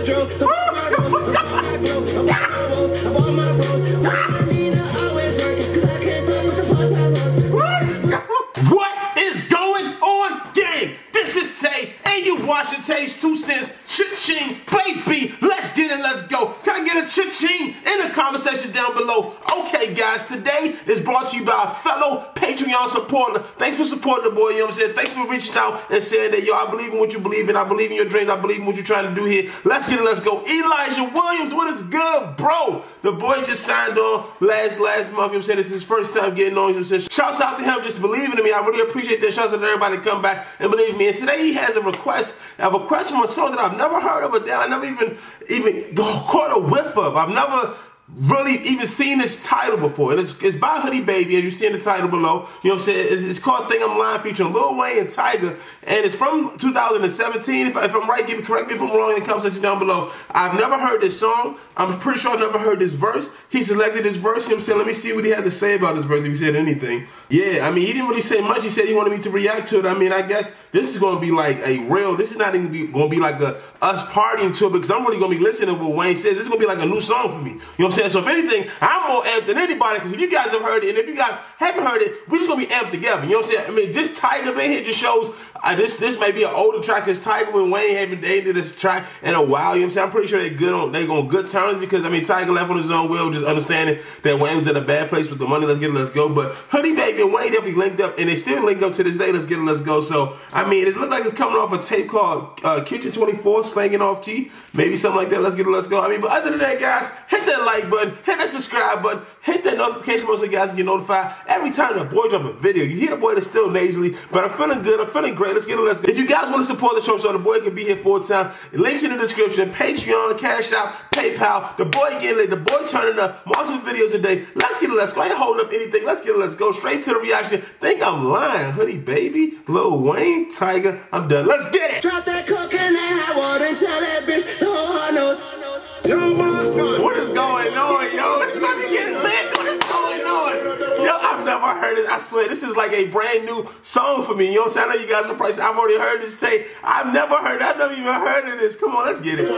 hydro. So guys, today is brought to you by a fellow Patreon supporter. Thanks for supporting the boy, you know what I'm saying? Thanks for reaching out and saying that, yo, I believe in what you believe in. I believe in your dreams. I believe in what you're trying to do here. Let's get it, let's go. Elijah Williams, what is good, bro? The boy just signed on last last month, you know I'm saying? It's his first time getting on, you know I'm saying? Shouts out to him just believing in me. I really appreciate that. Shouts out to everybody come back and believe me. And today he has a request, a request from a song that I've never heard of, I never even even caught a whiff of. I've never really even seen this title before. And it's, it's by HoodyBaby, as you see in the title below. You know what I'm saying? It's, it's called Think I'm Lying, featuring Lil Wayne and Tyga. And it's from 2017. If, I, if I'm right, give me, correct me if I'm wrong in the comment section down below. I've never heard this song. I'm pretty sure I've never heard this verse. He selected this verse. You know what I'm saying? Let me see what he had to say about this verse, if he said anything. Yeah, I mean, he didn't really say much. He said he wanted me to react to it. I mean, I guess this is going to be like a real, this is not even going to be like a us partying to it because I'm really going to be listening to what Wayne says. This is going to be like a new song for me. You know what I'm saying? So if anything, I'm more amped than anybody because if you guys have heard it and if you guys haven't heard it, we're just going to be amped together. You know what I'm saying? I mean, just Tyga being here just shows uh, this this may be an older track because Tyga and Wayne haven't dated this track in a while. You know what I'm saying? I'm pretty sure they're good on they on good terms because I mean Tyga left on his own will, just understanding that Wayne was in a bad place with the money. Let's get it, let's go. But HoodyBaby and Wayne definitely linked up, and they still link up to this day. Let's get it, let's go. So I mean, it looked like it's coming off a tape called uh, Kitchen 24, slanging off key, maybe something like that. Let's get it, let's go. I mean, but other than that, guys, hit that like button, hit that subscribe button, hit that notification bell so you guys get notified every time the boy drop a video. You hear the boy that's still nasally, but I'm feeling good. I'm feeling great. Let's get it, let's go. If you guys want to support the show so the boy can be here full time, links in the description. Patreon, Cash App, PayPal. The boy getting late. The boy turning up. Multiple videos a day. Let's get it. Let's go. I ain't holding up anything. Let's get it. Let's go straight to the reaction. Think I'm lying, HoodyBaby, Lil Wayne, Tyga. I'm done. Let's get it. Drop that swear, this is like a brand new song for me. You know what I'm saying? I know you guys are probably I've already heard this say. I've never heard I've never even heard of this. Come on, let's get it.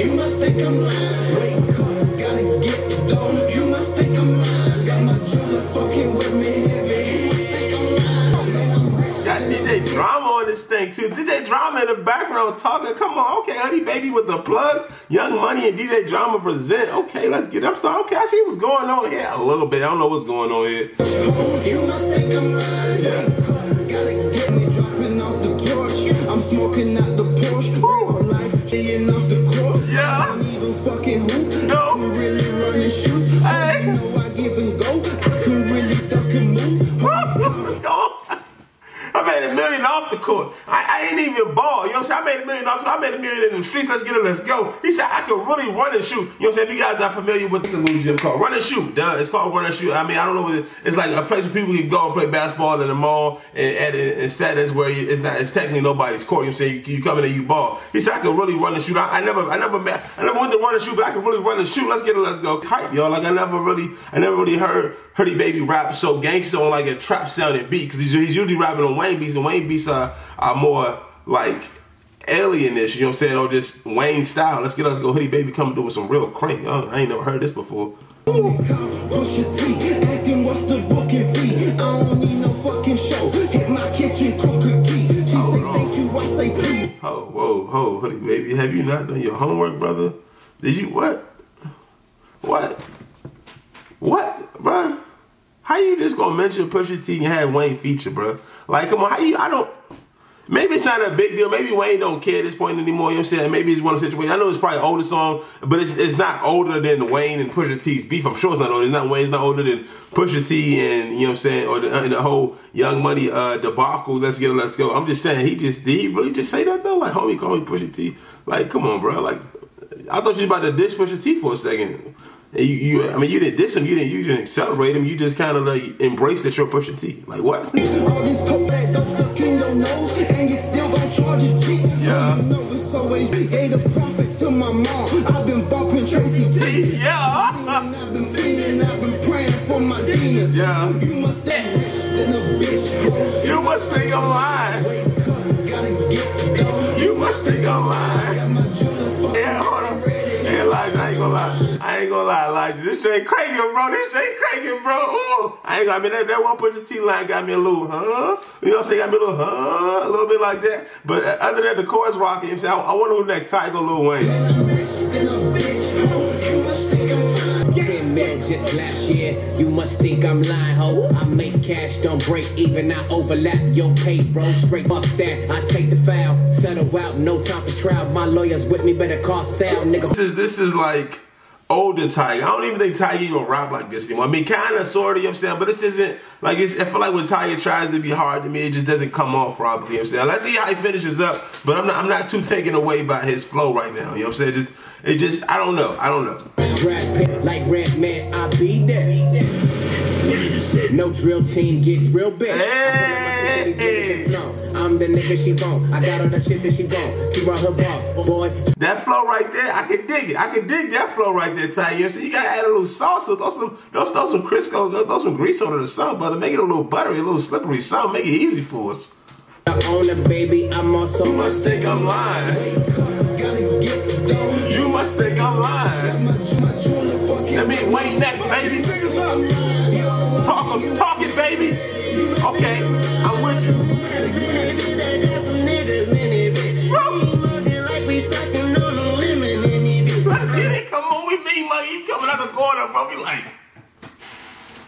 You must think I'm lying. Gotta get the dough. You must think I'm lying. Got my jeweler fucking with me heavy. You must think I'm lying. Man, I'm rich. Drama on this thing too. DJ Drama in the background talking. Come on, okay, honey baby with the plug. Young Money and DJ Drama present. Okay, let's get up. Start. Okay, I see what's going on here a little bit. I don't know what's going on here. You must think I'm lying. Wake up, gotta get me dropping off the torch. I'm smoking out the Porsche. Real life, off the court. Yeah. I don't even fucking hoop. No. I really run and shoot. Hey. You know I give and go. I can really duck and move. I made a million off the court. I, I ain't even ball. You know what I'm saying? I made a million dollars. I made a million in the streets. Let's get it. Let's go. He said I could really run and shoot. You know what I'm saying? If you guys not familiar with the movie gym called Run and Shoot, duh, it's called Run and Shoot. I mean, I don't know what it, it's like a place where people can go and play basketball in the mall and at in settings where you, it's not it's technically nobody's court. You know what I'm saying? You, you come in and you ball. He said I could really run and shoot. I, I never I never met, I never went to run and shoot, but I could really run and shoot. Let's get it. Let's go. Type, y'all. Like I never really I never really heard HoodyBaby rap so gangster on like a trap sounding beat because he's, he's usually rapping on Wayne beats and Wayne beats are, are more like alienish, you know what I'm saying, or just Wayne style. Let's get us go HoodyBaby come through with some real crank. Oh, I ain't never heard this before. Oh, whoa, ho, HoodyBaby, have you not done your homework, brother? Did you what? What? What, bruh? How you just gonna mention Pusha T and have Wayne feature, bruh? Like, come on, how you? I don't. Maybe it's not a big deal. Maybe Wayne don't care at this point anymore. You know what I'm saying? Maybe it's one of the situations. I know it's probably older song, but it's, it's not older than Wayne and Pusha T's beef. I'm sure it's not older. It's not Wayne's not older than Pusha T and you know what I'm saying, or the, the whole Young Money uh, debacle. Let's get it, let's go. I'm just saying, he just did he really just say that though? Like, homie, call me Pusha T. Like, come on, bro. Like, I thought you was about to dish Pusha T for a second. You, you, I mean, you didn't dish him. You didn't. You didn't celebrate him. You just kind of like embraced that you're Pusha T. Like what? Always gave the profit to my mom. I've been bumping Tracy T. yeah. I've been feeding, I've been praying for my demons. Yeah. You must have rich than a bitch. ho. must think I'm lying. Gonna lie. I ain't gonna lie, Elijah. This shit cranking, bro. This shit cranking, bro. Ooh. I ain't gonna I mean that, that one put the T line got me a little, huh? You know what I'm saying? Got me a little, huh? A little bit like that. But uh, other than the chorus rocking, you know? I, I wonder who next. Tyga Lil Wayne. Just last year. You must think I'm lying, ho. I make cash, don't break even. I overlap your payroll. Straight fuck that. I take the foul, settle out, no time for trial. My lawyers with me, better call Saul, nigga. This is this is like older Tyga. I don't even think Tyga even rap like this anymore. I mean, kind of, sort of, you know what I'm saying? But this isn't, like, it's, I feel like when Tyga tries to be hard to me, it just doesn't come off properly, you know what I'm saying? Let's see how he finishes up, but I'm not, I'm not too taken away by his flow right now, you know what I'm saying? Just, it just, I don't know, I don't know. Like Red Man, I be there. No drill team gets real big. Hey. I'm the nigga she want. I got all the shit that she want. She run her boss, boy. That flow right there, I can dig it. I can dig that flow right there. You know what You gotta add a little sauce, so throw some, throw, throw some Crisco, throw some grease on it or something, brother. Make it a little buttery, a little slippery, something. Make it easy for us. I own a baby, I'm also You must think I'm lying. Wake up, gotta get dough. You must think I'm lying. Let me wait next, baby. Talk, talk it, baby. Okay, I'm with you. Let's get it. Come on with me, man. You coming out the corner, bro. We like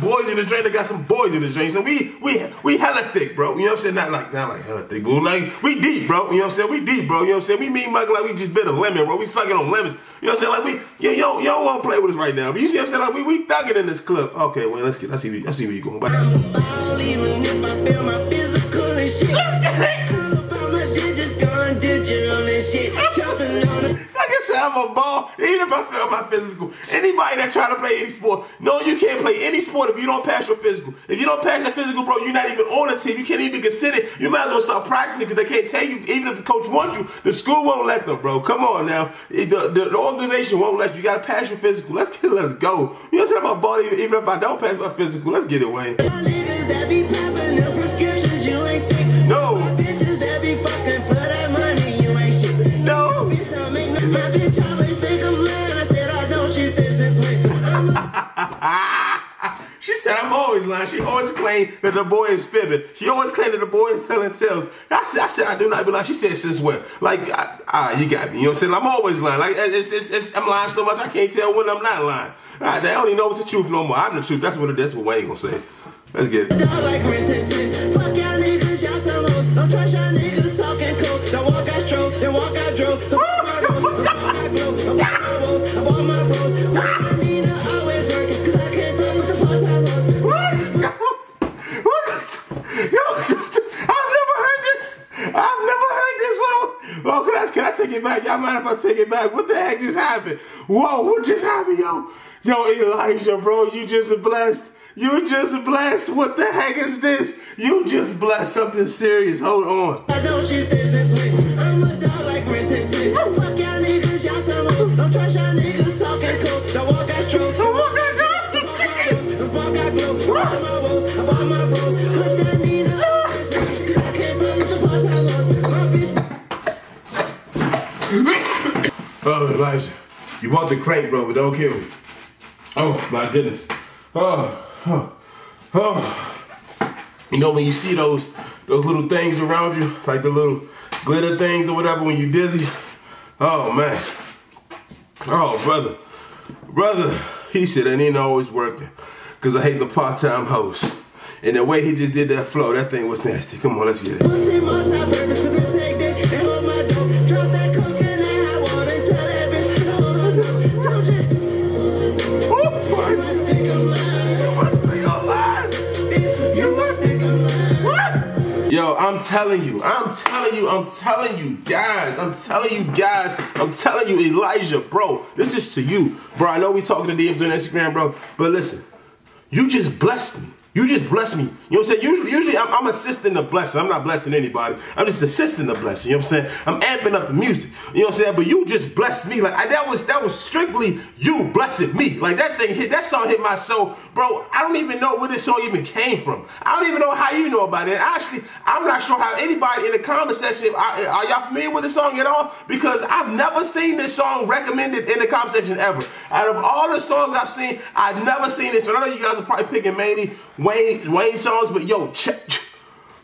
boys in the drain. They got some boys in the drain. So we we we hella thick, bro. You know what I'm saying? Not like not like hella thick, but like we deep, bro. You know what I'm saying? We deep, bro. You know what I'm saying? We mean mug like we just bit a lemon, bro. We sucking on lemons. You know what I'm saying? Like we yo yo yo won't play with us right now. But you see what I'm saying? Like we we thugging in this club. Okay, well let's get let's see let's see where you going. Bye. Let's get it. I'm a ball. Even if I fail my physical, anybody that try to play any sport, no, you can't play any sport if you don't pass your physical. If you don't pass your physical, bro, you're not even on a team. You can't even consider. You might as well start practicing because they can't tell you. Even if the coach wants you, the school won't let them, bro. Come on now, the, the, the organization won't let you. You gotta pass your physical. Let's get, let's go. You know what I'm saying? A ball. Even, even if I don't pass my physical, let's get it, Wayne. Said, I'm always lying. She always claimed that the boy is fibbing. She always claimed that the boy is telling tales. I said, I said, I do not be lying. She said, since when? Like, ah, you got me. You know what I'm saying? I'm always lying. Like, it's, it's, it's, I'm lying so much I can't tell when I'm not lying. I, they don't even know what's the truth no more. I'm the truth. That's what it, that's what Wayne gonna say. Let's get it. Mind if I take it back? What the heck just happened? Whoa, what just happened, yo? Yo, Elijah, bro, you just blessed. You just blessed. What the heck is this? You just blessed something serious. Hold on. You bought the crate, bro, but don't kill me. Oh, my goodness. Oh, oh, oh. You know when you see those those little things around you, like the little glitter things or whatever, when you dizzy. Oh man. Oh brother, brother. He said it ain't always working, cause I hate the part-time host. And the way he just did that flow, that thing was nasty. Come on, let's get it. I'm telling you, I'm telling you, I'm telling you guys, I'm telling you guys, I'm telling you, Elijah, bro, this is to you, bro. I know we talking to DMs on Instagram, bro, but listen, you just blessed me. You just blessed me. You know what I'm saying? Usually, usually I'm, I'm assisting the blessing. I'm not blessing anybody. I'm just assisting the blessing. You know what I'm saying? I'm amping up the music. You know what I'm saying? But you just blessed me. Like I, that was that was strictly you blessing me. Like that thing hit. That song hit my soul bro, I don't even know where this song even came from. I don't even know how you know about it. Actually, I'm not sure how anybody in the comment section are, y'all familiar with the song at all? Because I've never seen this song recommended in the comment section ever. Out of all the songs I've seen, I've never seen this. one. I know you guys are probably picking mainly Wayne Wayne songs, but yo, check.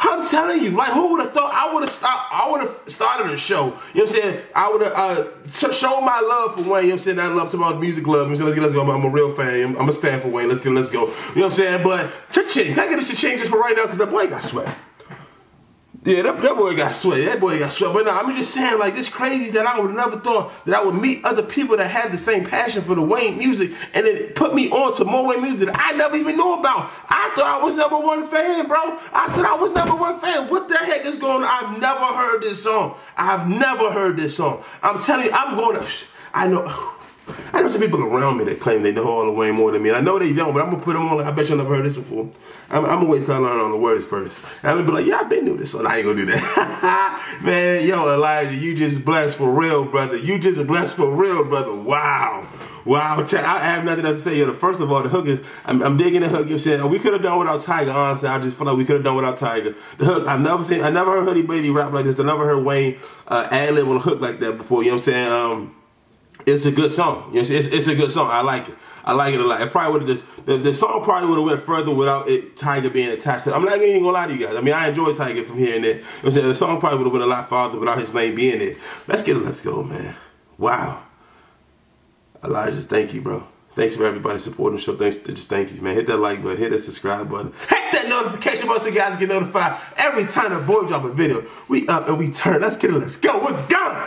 I'm telling you, like, who would have thought I would have stopped? I would have started a show. You know what I'm saying? I would have uh, shown my love for Wayne. You know what I'm saying? I love to my music love. You know saying? Let's, get, let's go. I'm, I'm a real fan. I'm, I'm a fan for Wayne. Let's get, let's go. You know what I'm saying? But cha-ching. Can I get a cha-ching just for right now? Because that boy got sweat. Yeah, that, that boy got sweat. That boy got sweat. But no, I'm just saying, like, it's crazy that I would never thought that I would meet other people that have the same passion for the Wayne music and then put me on to more Wayne music that I never even knew about. I thought I was number one fan, bro. I thought I was number one fan. What the heck is going on? I've never heard this song. I've never heard this song. I'm telling you, I'm going to, I know. I know some people around me that claim they know all the way more than me. And I know they don't, but I'm gonna put them on. Like, I bet you never heard this before. I'm, I'm gonna wait till I learn on the words first. And I'm gonna be like, yeah, I've been knew this so I ain't gonna do that. Man, yo, Elijah, you just blessed for real, brother. You just blessed for real, brother. Wow. Wow, I have nothing else to say. Yo, first of all, the hook is, I'm, I'm digging the hook. You said we could have done without Tyga. Honestly, I just feel like we could have done without Tyga. The hook, I've never seen, I never heard HoodyBaby rap like this. I never heard Wayne uh, ad lib on a hook like that before. You know what I'm saying? Um, it's a good song. Know, it's, it's a good song. I like it. I like it a lot. It probably would have just the, the song probably would have went further without it Tyga being attached to it. I'm not even gonna lie to you guys. I mean, I enjoy Tyga from and there. I'm saying the song probably would have went a lot farther without his name being there. Let's get it. Let's go, man. Wow. Elijah, thank you, bro. Thanks for everybody supporting the show. Thanks, just thank you, man. Hit that like button, hit that subscribe button, hit that notification button so you guys get notified every time the boy drop a video. We up and we turn. Let's get it. Let's go. We're gone.